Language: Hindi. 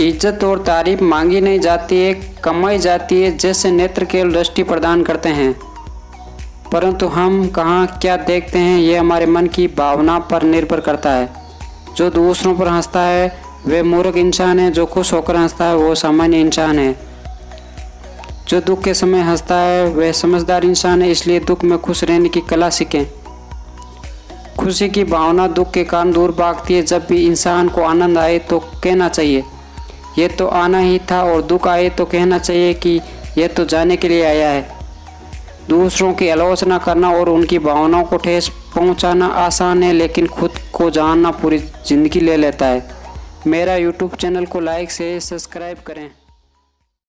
इज़्ज़त और तारीफ़ मांगी नहीं जाती है, कमाई जाती है, जैसे नेत्र केवल दृष्टि प्रदान करते हैं। परंतु हम कहाँ क्या देखते हैं, ये हमारे मन की भावना पर निर्भर करता है। जो दूसरों पर हंसता है वह मूर्ख इंसान है, जो खुश होकर हंसता है, वो सामान्य इंसान है। जो दुख के समय हंसता है वह समझदार इंसान है, इसलिए दुख में खुश रहने की कला सीखें। खुशी की भावना दुख के कारण दूर भागती है, जब भी इंसान को आनंद आए तो कहना चाहिए। ये तो आना ही था और दुख आए तो कहना चाहिए कि यह तो जाने के लिए आया है। दूसरों की आलोचना करना और उनकी भावनाओं को ठेस पहुंचाना आसान है, लेकिन खुद को जानना पूरी ज़िंदगी ले लेता है। मेरा यूट्यूब चैनल को लाइक से सब्सक्राइब करें।